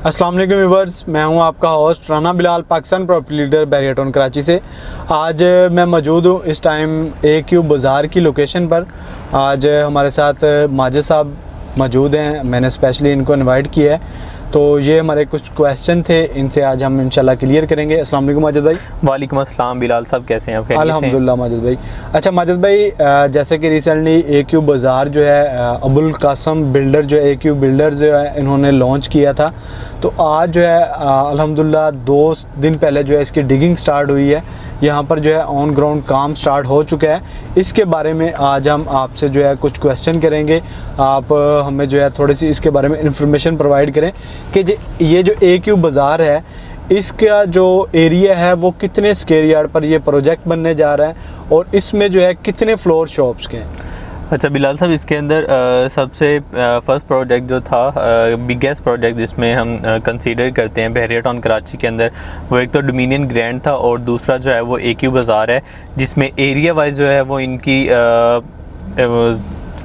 अस्सलाम वालेकुम व्यूवर्स, मैं हूँ आपका host Rana Bilal, Pakistan property leader Bahria Town, Karachi से। आज मैं मौजूद हूँ इस टाइम ए क्यू बाज़ार की लोकेशन पर। आज हमारे साथ माजिद साहब मौजूद हैं। मैंने स्पेशली इनको इनवाइट किया है। तो ये हमारे कुछ क्वेश्चन थे। इनसे आज हम इंशाल्लाह क्लियर करेंगे। अस्सलाम वालेकुम माजिद भाई। वालेकुम अस्सलाम बिलाल साहब कैसे हैं? आप? अल्हम्दुलिल्लाह माजिद भाई। अच्छा माजिद भाई जैसे कि रिसेंटली ए क्यू बाज़ार जो है अबुल कासम बिल्डर जो है ए क्यू बिल्डर जो है इन्होंने लॉन्च किया था। तो आज जो है अ, अल्हम्दुलिल्लाह दो दिन पहले जो है इसकी डिगिंग स्टार्ट हुई है। यहाँ पर जो है ऑन ग्राउंड काम स्टार्ट हो चुका है। इसके बारे में आज हम आपसे जो है कुछ क्वेश्चन करेंगे। आप हमें जो है थोड़ी सी इसके बारे में इंफॉर्मेशन प्रोवाइड करें कि ये जो ए क्यू बाज़ार है, इसका जो एरिया है वो कितने स्केर यार्ड पर ये प्रोजेक्ट बनने जा रहा है और इसमें जो है कितने फ्लोर शॉप्स के हैं? अच्छा बिलाल साहब इसके अंदर अ, सबसे फ़र्स्ट प्रोजेक्ट जो था बिगेस्ट प्रोजेक्ट जिसमें हम कंसीडर करते हैं बहरिया टाउन कराची के अंदर वो एक तो डोमिनियन ग्रैंड था और दूसरा जो है वो ए क्यू बाज़ार है जिसमें एरिया वाइज जो है वो इनकी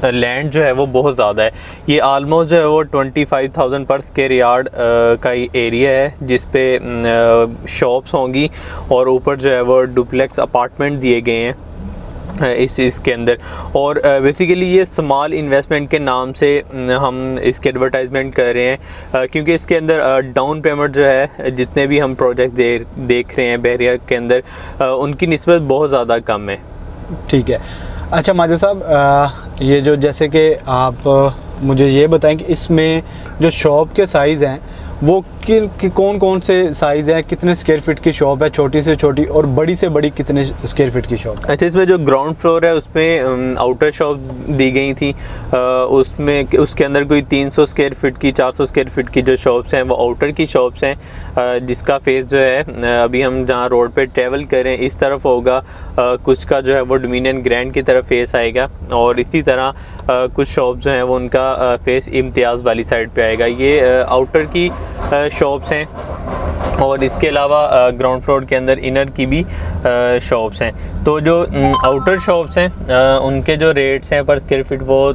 लैंड जो है वो बहुत ज़्यादा है। ये आलमोस्ट जो है वो 25,000 पर स्केयर यार्ड का एरिया है जिस पे शॉप्स होंगी और ऊपर जो है वो डुप्लेक्स अपार्टमेंट दिए गए हैं। इस, इसके अंदर। और बेसिकली ये स्मॉल इन्वेस्टमेंट के नाम से हम इसके एडवर्टाइजमेंट कर रहे हैं। क्योंकि इसके अंदर डाउन पेमेंट जो है, जितने भी हम प्रोजेक्ट दे, देख रहे हैं बहरिया के अंदर उनकी नस्बत बहुत ज़्यादा कम है। ठीक है। अच्छा माजा साहब ये जो जैसे कि आप मुझे ये बताएँ कि इसमें जो शॉप के साइज़ हैं वो कि, कि कौन कौन से साइज़ हैं कितने स्क्वायर फीट की शॉप है छोटी से छोटी और बड़ी से बड़ी कितने स्क्वायर फीट की शॉप अच्छा इसमें जो ग्राउंड फ्लोर है उसमें आउटर शॉप दी गई थी। उसमें उसके अंदर कोई 300 स्क्वायर फीट की 400 स्क्वायर फीट की जो शॉप्स हैं वो आउटर की शॉप्स हैं। जिसका फेस जो है अभी हम जहाँ रोड पर ट्रेवल करें इस तरफ़ होगा। कुछ का जो है वो डोमिनियन ग्रैंड की तरफ़ फेस आएगा। और इसी तरह कुछ शॉप जो हैं वो उनका फेस इम्तियाज़ वाली साइड पे आएगा। ये आउटर की शॉप्स हैं और इसके अलावा ग्राउंड फ्लोर के अंदर इनर की भी शॉप्स हैं। तो जो आउटर शॉप्स हैं उनके जो रेट्स हैं पर स्क्वायर फीट वो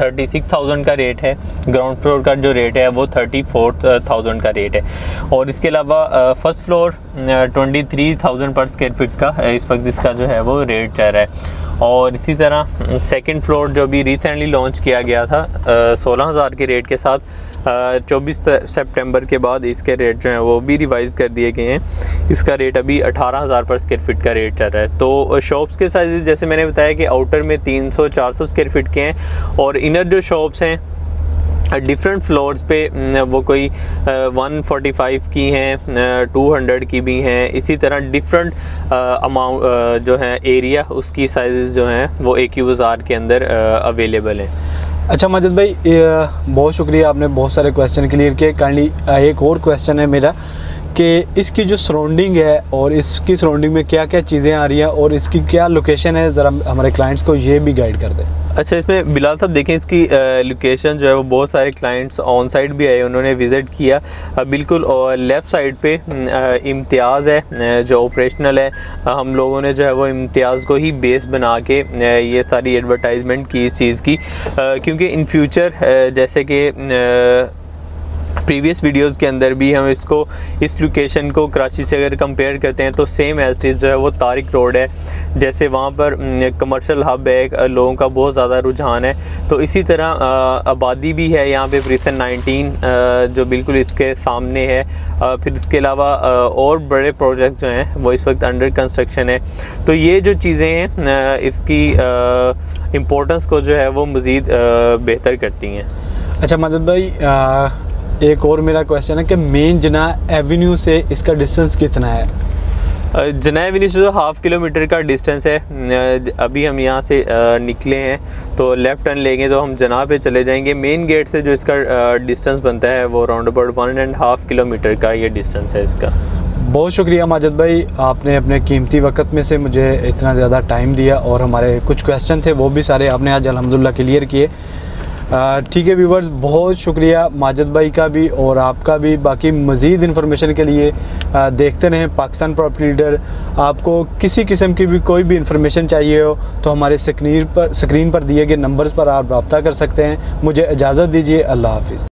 थर्टी सिक्स थाउज़ेंड का रेट है। ग्राउंड फ्लोर का जो रेट है वो थर्टी फोर थाउज़ेंड का रेट है। और इसके अलावा first floor twenty three thousand पर स्क्वायर फीट का इस वक्त इसका जो है वो रेट चल रहा है। और इसी तरह सेकंड फ्लोर जो भी रिसेंटली लॉन्च किया गया था सोलह हज़ार के रेट के साथ चौबीस सितंबर के बाद इसके रेट जो हैं वो भी रिवाइज़ कर दिए गए हैं। इसका रेट अभी अठारह हज़ार पर स्क्वायर फिट का रेट चल रहा है। तो शॉप्स के साइज़ जैसे मैंने बताया कि आउटर में तीन 300-400 स्क्वायर फिट के हैं और इनर जो शॉप्स हैं डिफरेंट फ्लोर्स पे वो कोई वन फोर्टी फाइव की हैं टू हंड्रेड की भी हैं। इसी तरह डिफरेंट अमाउंट जो है एरिया उसकी साइजेस जो हैं, वो एक ही बाज़ार के अंदर अवेलेबल हैं। अच्छा मजद भाई बहुत शुक्रिया, आपने बहुत सारे क्वेश्चन क्लियर किए। काइंडली एक और क्वेश्चन है मेरा, कि इसकी जो सराउंडिंग है, और इसकी सराउंडिंग में क्या क्या चीज़ें आ रही हैं, और इसकी क्या लोकेशन है, ज़रा हमारे क्लाइंट्स को ये भी गाइड कर दें। अच्छा इसमें बिलाल साहब देखें, इसकी लोकेशन जो है, वो बहुत सारे क्लाइंट्स ऑन साइड भी आए, उन्होंने विज़िट किया। बिल्कुल लेफ़्ट साइड पे इम्तियाज़ है जो ऑपरेशनल है, हम लोगों ने जो है, वो इम्तियाज़ को ही बेस बना के ये सारी एडवर्टाइजमेंट की इस चीज़ की। क्योंकि इन फ्यूचर जैसे कि प्रीवियस वीडियोस के अंदर भी हम इसको इस लोकेशन को कराची से अगर कंपेयर करते हैं तो सेम एज इट जो है वो तारिक रोड है। जैसे वहाँ पर कमर्शियल हब है लोगों का बहुत ज़्यादा रुझान है। तो इसी तरह आबादी भी है यहाँ पे प्रीसन 19 जो बिल्कुल इसके सामने है। फिर इसके अलावा और बड़े प्रोजेक्ट जो हैं वो इस वक्त अंडर कंस्ट्रक्शन है। तो ये जो चीज़ें हैं इसकी इम्पोर्टेंस को जो है वो मज़ीद बेहतर करती हैं। अच्छा मदद भाई आ, एक और मेरा क्वेश्चन है कि मेन जना एवेन्यू से इसका डिस्टेंस कितना है? जना एवेन्यू से जो हाफ़ किलोमीटर का डिस्टेंस है। अभी हम यहाँ से निकले हैं तो लेफ़्ट टर्न लेंगे तो हम जना पे चले जाएँगे। मेन गेट से जो इसका डिस्टेंस बनता है वो round about one and half kilometre का ये डिस्टेंस है इसका। बहुत शुक्रिया माजद भाई आपने अपने कीमती वक्त में से मुझे इतना ज़्यादा टाइम दिया और हमारे कुछ क्वेश्चन थे वो भी सारे आपने आज अलहमदिल्ला क्लियर किए। ठीक है व्यूवर्स बहुत शुक्रिया माजद भाई का भी और आपका भी। बाकी मज़ीद इन्फॉर्मेशन के लिए आ, देखते रहें पाकिस्तान प्रॉपर्टी लीडर आपको किसी किस्म की भी कोई भी इन्फॉर्मेशन चाहिए हो तो हमारे स्क्रीन पर स्क्रीन पर दिए गए नंबर्स पर आप रबता कर सकते हैं। मुझे इजाज़त दीजिए अल्लाह हाफिज़।